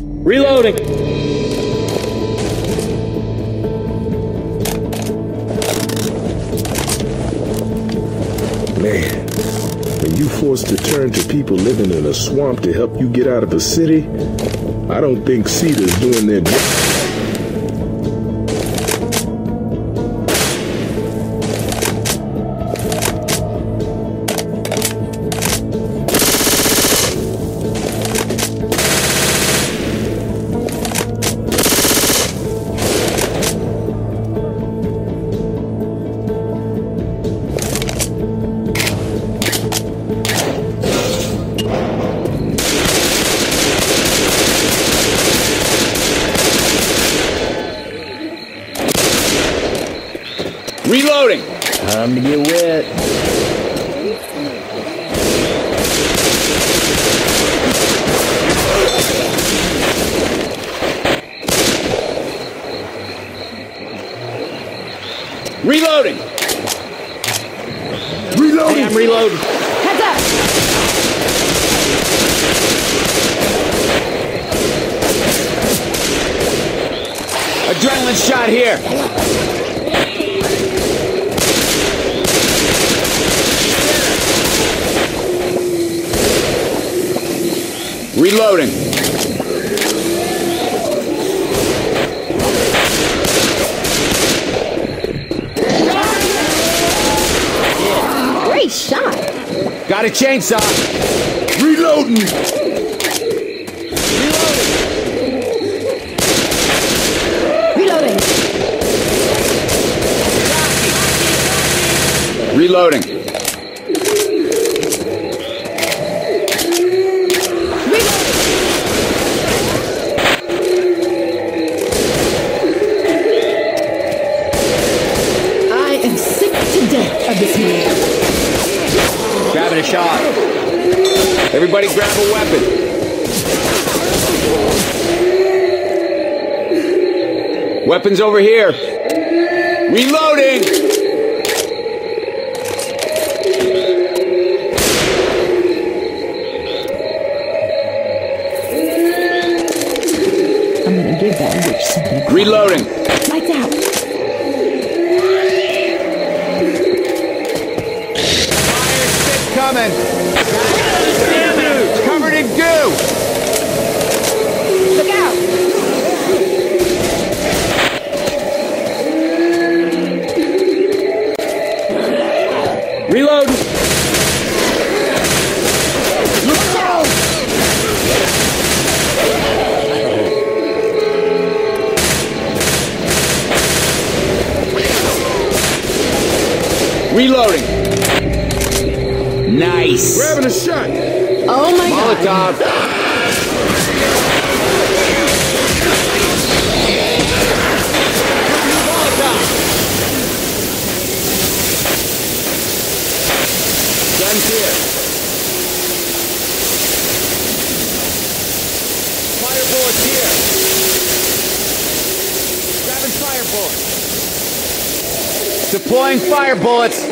Reloading. Man, when you forced to turn to people living in a swamp to help you get out of a city, I don't think CEDA's doing their job. Reloading. Time to get wet. Reloading. Reloading! Hey, I'm reloading. Heads up! Adrenaline shot here. Reloading. Great shot. Got a chainsaw. Reloading! Reloading. Reloading. Everybody grab a weapon. Weapons over here. Reloading. I'm gonna give that bitch something. Reloading. Lights out. Coming. Reloading. Nice. Grabbing a shot! Oh my god. Molotov. Guns here. Fire bullets here. Grabbing fire bullets. Deploying fire bullets.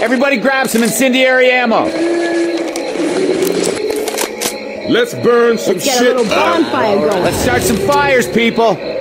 Everybody grab some incendiary ammo. Let's burn some Let's get a shit little bonfire going. Let's start some fires, people.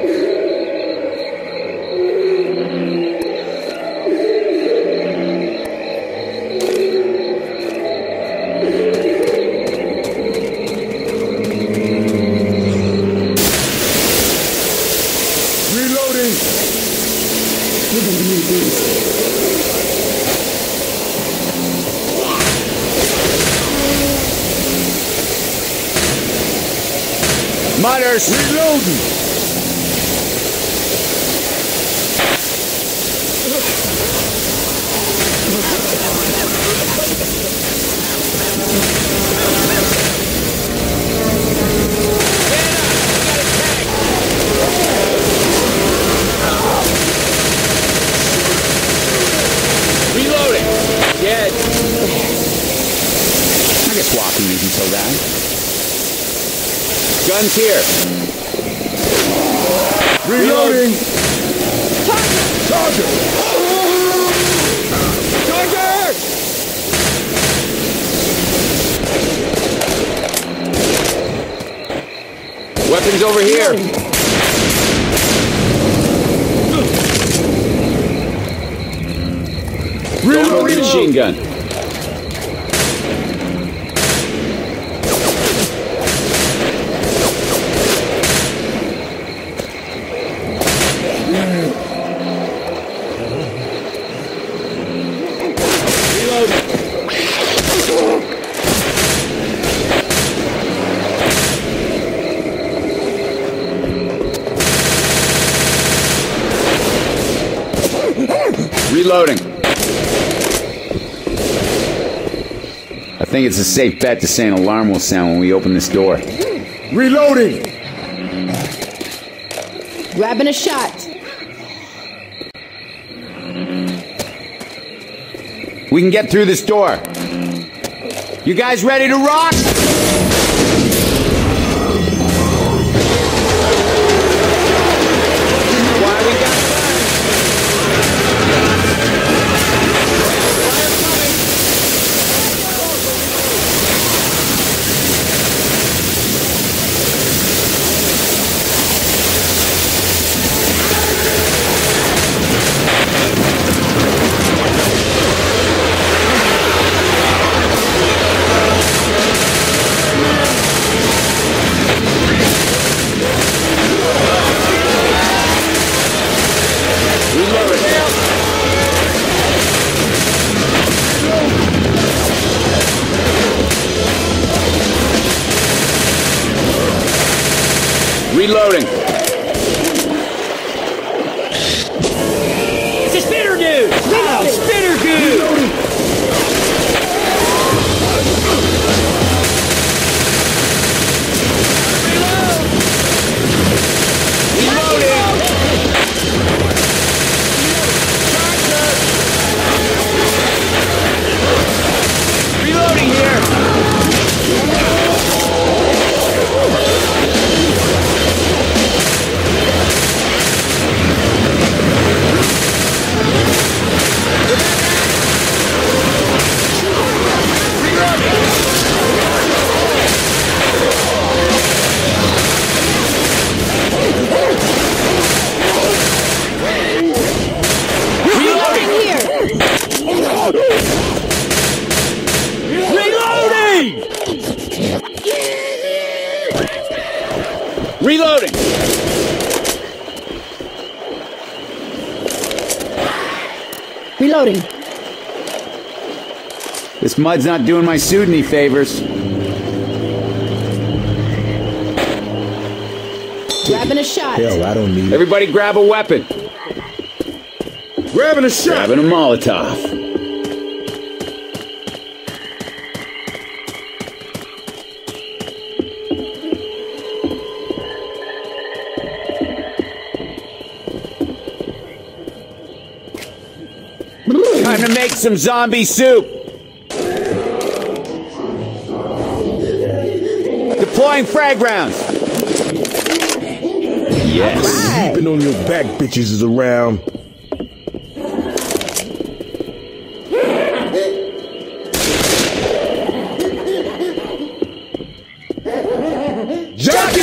Mutters. Reloading! Reloading. Dead. I guess walking isn't so bad. Guns here. Reloading! Target! Target! Target! Weapons over here. Over machine gun. Reloading. I think it's a safe bet to say an alarm will sound when we open this door. Reloading! Grabbing a shot. We can get through this door. You guys ready to rock? Reloading. Reloading! Reloading. This mud's not doing my suit any favors. Grabbing a shot. Hell, I don't need. Everybody grab a weapon. Grabbing a shot! Grabbing a Molotov. Some zombie soup. Deploying frag rounds. Yes. Sleeping on your back, bitches is around. Jockey!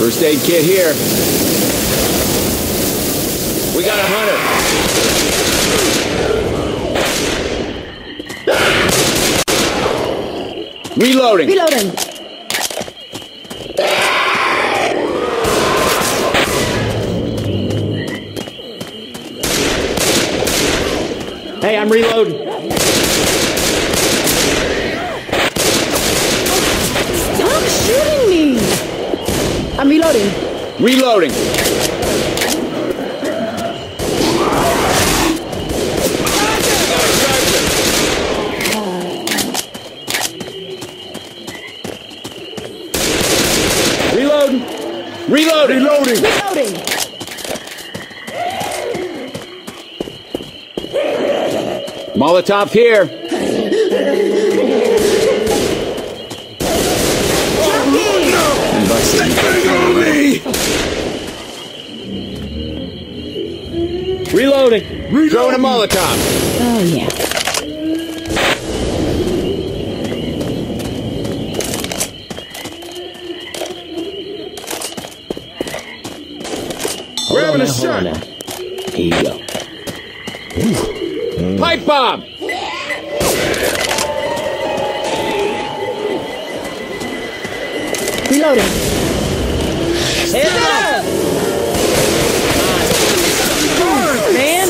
First aid kit here. We got a hunter. Reloading. Reloading. Hey, I'm reloading. Stop shooting me. I'm reloading. Reloading. Reloading. Reloading. Reloading! Reloading. Molotov here. And busted. Reloading. Throwing a Molotov. Oh, yeah. doing a shot. Here you go. Mm. Pipe bomb! Reloading.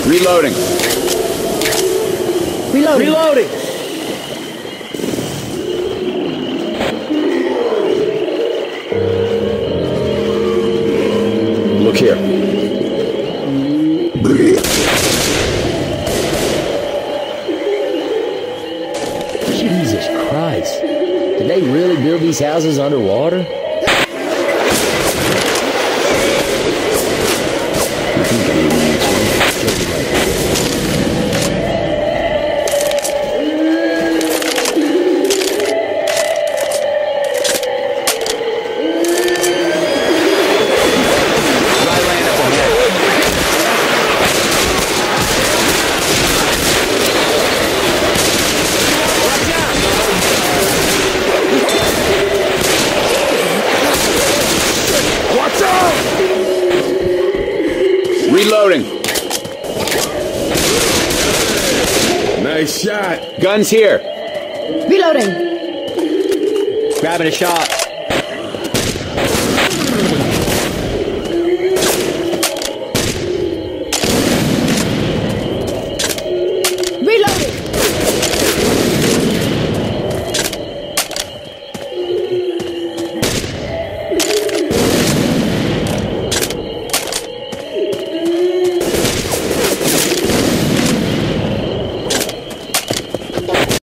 Reloading. Reloading. Reloading. Casos Under Guns here. Reloading. Grabbing a shot.